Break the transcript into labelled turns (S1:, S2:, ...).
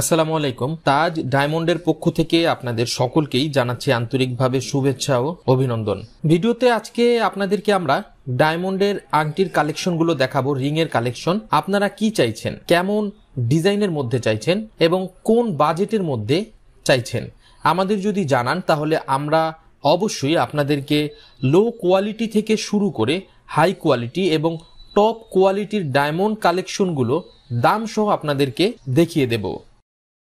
S1: আসসালামু আলাইকুম। তাজ ডায়মন্ডের পক্ষ থেকে আপনাদের সকলকেই জানাচ্ছি আন্তরিকভাবে শুভেচ্ছা ও অভিনন্দন। ভিডিওতে আজকে আপনাদেরকে আমরা ডায়মন্ডের আংটির কালেকশনগুলো দেখাবো, রিংয়ের কালেকশন। আপনারা কি চাইছেন? কেমন ডিজাইনের মধ্যে চাইছেন? এবং কোন বাজেটের মধ্যে চাইছেন? আমাদের যদি জানান, তাহলে আমরা অবশ্যই আপনাদেরকে লো কোয়ালিটি থেকে শুরু করে হাই কোয়ালিটি এবং টপ কোয়ালিটির ডায়মন্ড কালেকশনগুলো দাম সহ আপনাদেরকে দেখিয়ে দেবো।